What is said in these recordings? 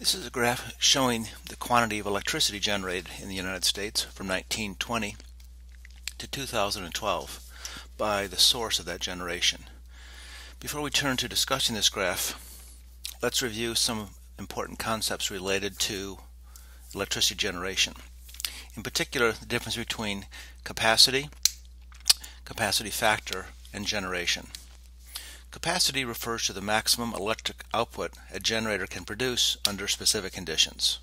This is a graph showing the quantity of electricity generated in the United States from 1920 to 2012 by the source of that generation. Before we turn to discussing this graph, let's review some important concepts related to electricity generation. In particular, the difference between capacity, capacity factor, and generation. Capacity refers to the maximum electric output a generator can produce under specific conditions.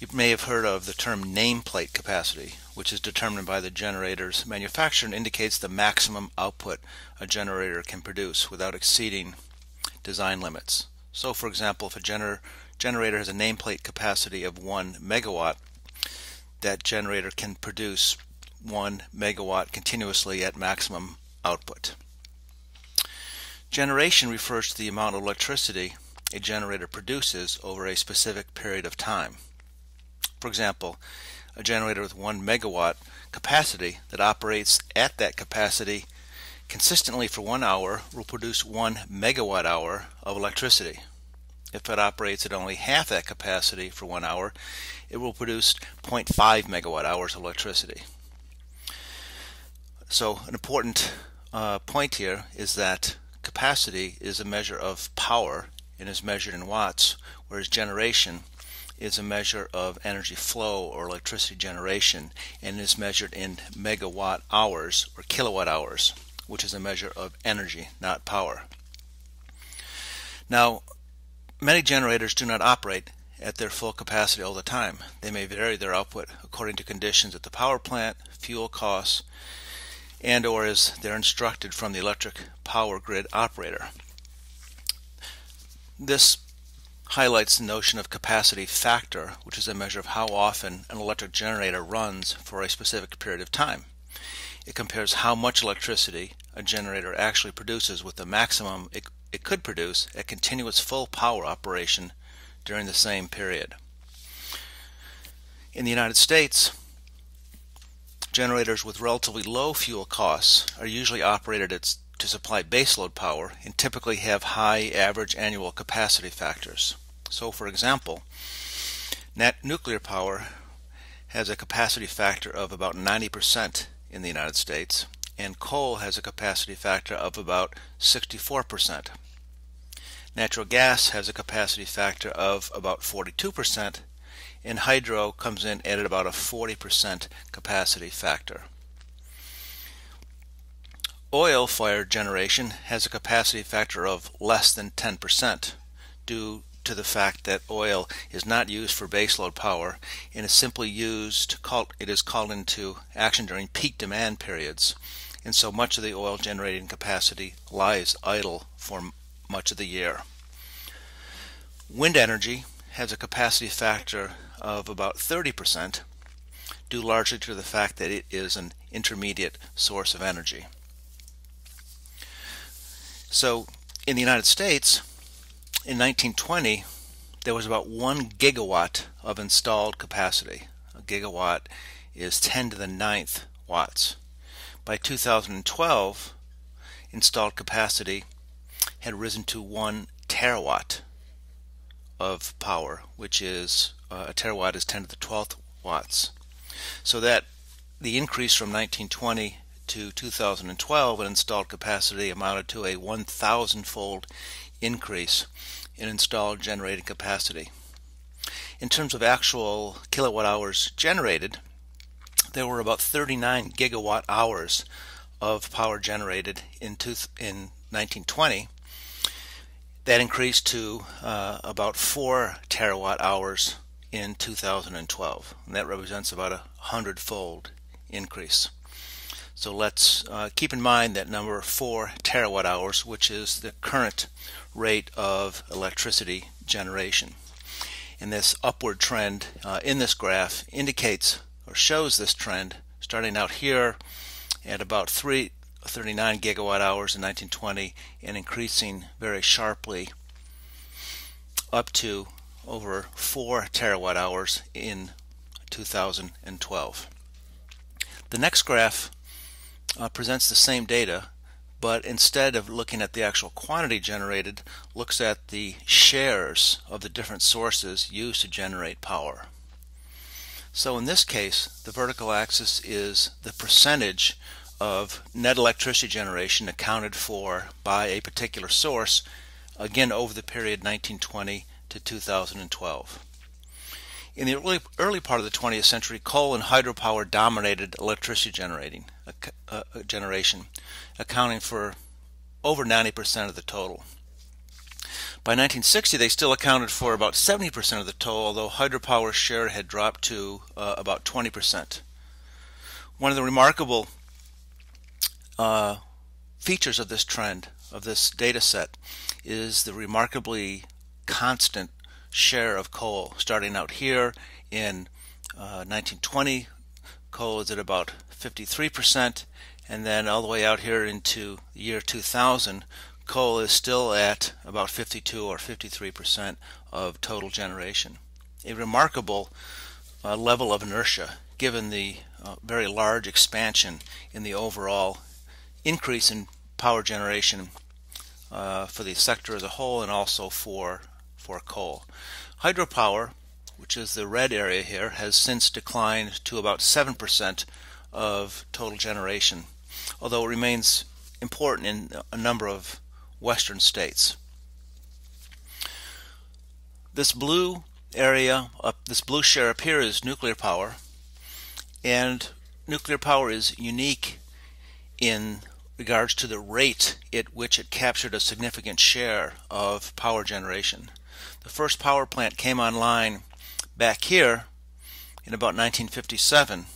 You may have heard of the term nameplate capacity, which is determined by the generator's manufacturer and indicates the maximum output a generator can produce without exceeding design limits. So, for example, if a gener generator has a nameplate capacity of 1 megawatt, that generator can produce 1 megawatt continuously at maximum output. Generation refers to the amount of electricity a generator produces over a specific period of time. For example, a generator with 1 megawatt capacity that operates at that capacity consistently for one hour will produce 1 megawatt hour of electricity. If it operates at only half that capacity for one hour, it will produce 0.5 megawatt hours of electricity. So an important uh, point here is that capacity is a measure of power and is measured in watts, whereas generation is a measure of energy flow or electricity generation and is measured in megawatt hours or kilowatt hours, which is a measure of energy, not power. Now, many generators do not operate at their full capacity all the time. They may vary their output according to conditions at the power plant, fuel costs, and or as they're instructed from the electric power grid operator. This highlights the notion of capacity factor, which is a measure of how often an electric generator runs for a specific period of time. It compares how much electricity a generator actually produces with the maximum it, it could produce at continuous full power operation during the same period. In the United States, Generators with relatively low fuel costs are usually operated at, to supply baseload power and typically have high average annual capacity factors. So, for example, net nuclear power has a capacity factor of about 90% in the United States, and coal has a capacity factor of about 64%. Natural gas has a capacity factor of about 42%, and hydro comes in at about a 40% capacity factor. Oil fired generation has a capacity factor of less than 10% due to the fact that oil is not used for baseload power and is simply used called it is called into action during peak demand periods and so much of the oil generating capacity lies idle for much of the year. Wind energy has a capacity factor of about 30%, due largely to the fact that it is an intermediate source of energy. So, in the United States, in 1920, there was about 1 gigawatt of installed capacity. A gigawatt is 10 to the ninth watts. By 2012, installed capacity had risen to 1 terawatt of power, which is uh, a terawatt is 10 to the 12th watts. So that the increase from 1920 to 2012 in installed capacity amounted to a 1,000 fold increase in installed generating capacity. In terms of actual kilowatt hours generated, there were about 39 gigawatt hours of power generated in, two, in 1920 that increased to uh, about 4 terawatt hours in 2012. And that represents about a hundredfold increase. So let's uh, keep in mind that number 4 terawatt hours, which is the current rate of electricity generation. And this upward trend uh, in this graph indicates or shows this trend starting out here at about 3 39 gigawatt hours in 1920 and increasing very sharply up to over 4 terawatt hours in 2012. The next graph uh, presents the same data but instead of looking at the actual quantity generated, looks at the shares of the different sources used to generate power. So in this case, the vertical axis is the percentage of net electricity generation accounted for by a particular source, again over the period 1920 to 2012. In the early, early part of the 20th century, coal and hydropower dominated electricity generating uh, uh, generation, accounting for over 90% of the total. By 1960, they still accounted for about 70% of the total, although hydropower's share had dropped to uh, about 20%. One of the remarkable uh, features of this trend, of this data set, is the remarkably constant share of coal. Starting out here in uh, 1920, coal is at about 53%, and then all the way out here into the year 2000, coal is still at about 52 or 53% of total generation. A remarkable uh, level of inertia given the uh, very large expansion in the overall increase in power generation uh, for the sector as a whole and also for for coal. Hydropower, which is the red area here, has since declined to about 7% of total generation, although it remains important in a number of western states. This blue area, up this blue share up here is nuclear power, and nuclear power is unique in regards to the rate at which it captured a significant share of power generation. The first power plant came online back here in about 1957,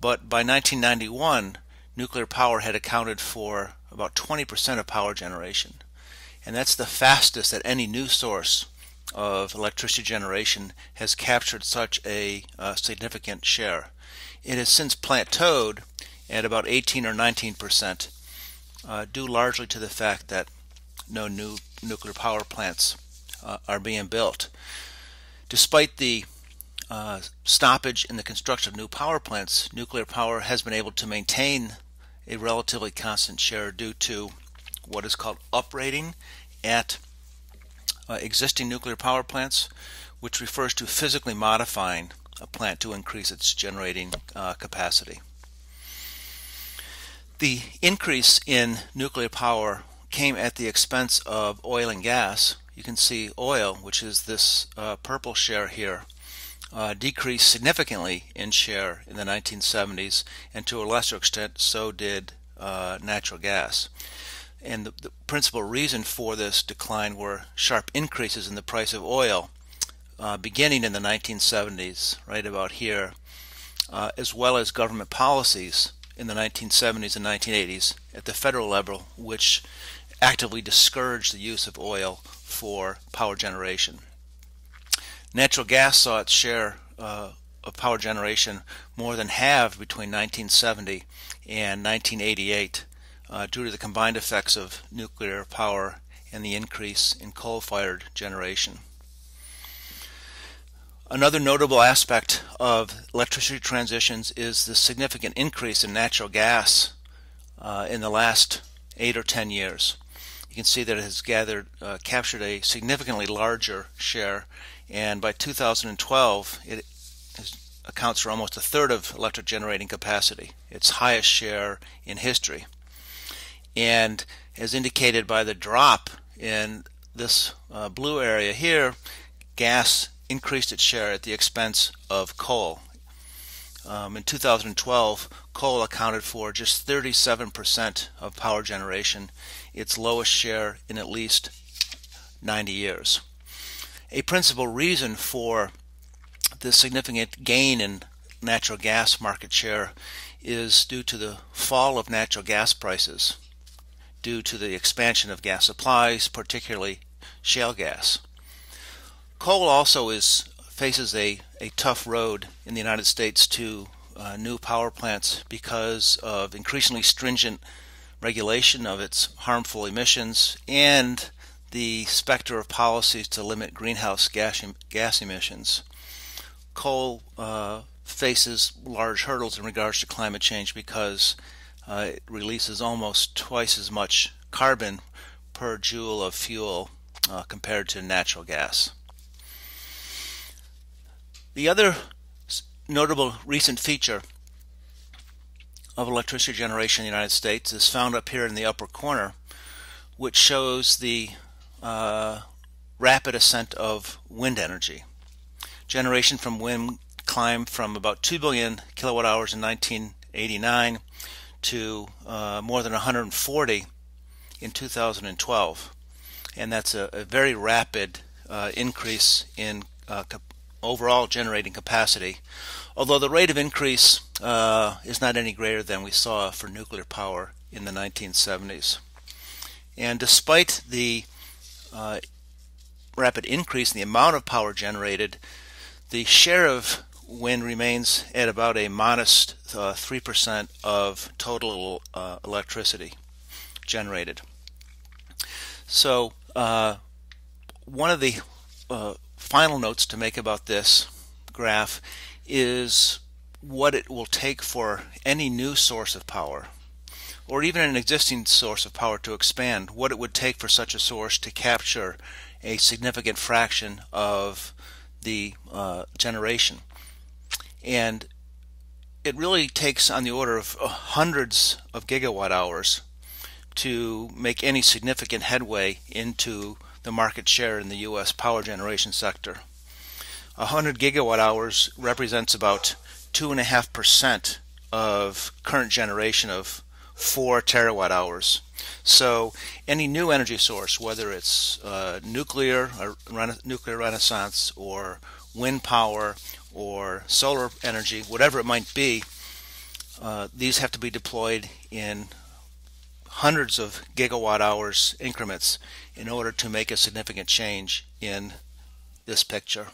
but by 1991, nuclear power had accounted for about 20% of power generation. And that's the fastest that any new source of electricity generation has captured such a uh, significant share. It has since plateaued at about 18 or 19 percent, uh, due largely to the fact that no new nuclear power plants uh, are being built. Despite the uh, stoppage in the construction of new power plants, nuclear power has been able to maintain a relatively constant share due to what is called uprating at uh, existing nuclear power plants, which refers to physically modifying a plant to increase its generating uh, capacity. The increase in nuclear power came at the expense of oil and gas. You can see oil, which is this uh, purple share here, uh, decreased significantly in share in the 1970s, and to a lesser extent, so did uh, natural gas. And the, the, principal reason for this decline were sharp increases in the price of oil uh, beginning in the 1970s, right about here, uh, as well as government policies in the 1970s and 1980s at the federal level, which actively discouraged the use of oil for power generation. Natural gas saw its share uh, of power generation more than halved between 1970 and 1988 uh, due to the combined effects of nuclear power and the increase in coal-fired generation. Another notable aspect of electricity transitions is the significant increase in natural gas uh, in the last eight or ten years. You can see that it has gathered, uh, captured a significantly larger share and by 2012 it accounts for almost a third of electric generating capacity, its highest share in history. And as indicated by the drop in this uh, blue area here, gas increased its share at the expense of coal. Um, in 2012, coal accounted for just 37% of power generation, its lowest share in at least 90 years a principal reason for the significant gain in natural gas market share is due to the fall of natural gas prices due to the expansion of gas supplies, particularly shale gas. Coal also is faces a, a tough road in the United States to uh, new power plants because of increasingly stringent regulation of its harmful emissions and the specter of policies to limit greenhouse gas, gas emissions. Coal uh, faces large hurdles in regards to climate change because uh, it releases almost twice as much carbon per joule of fuel uh, compared to natural gas. The other notable recent feature of electricity generation in the United States is found up here in the upper corner, which shows the uh, rapid ascent of wind energy. Generation from wind climbed from about 2 billion kilowatt hours in 1989 to uh, more than 140 in 2012. And that's a, a very rapid uh, increase in uh, overall generating capacity, although the rate of increase uh, is not any greater than we saw for nuclear power in the 1970s. And despite the uh, rapid increase in the amount of power generated, the share of wind remains at about a modest uh, 3% of total uh, electricity generated. So, uh, one of the uh, final notes to make about this graph is what it will take for any new source of power or even an existing source of power to expand, what it would take for such a source to capture a significant fraction of the uh, generation. And it really takes on the order of uh, hundreds of gigawatt hours to make any significant headway into the market share in the U.S. power generation sector. 100 gigawatt hours represents about 2.5% of current generation of 4 terawatt hours. So any new energy source, whether it's uh, nuclear, or rena- nuclear renaissance, or wind power, or solar energy, whatever it might be, uh, these have to be deployed in hundreds of gigawatt hours increments in order to make a significant change in this picture.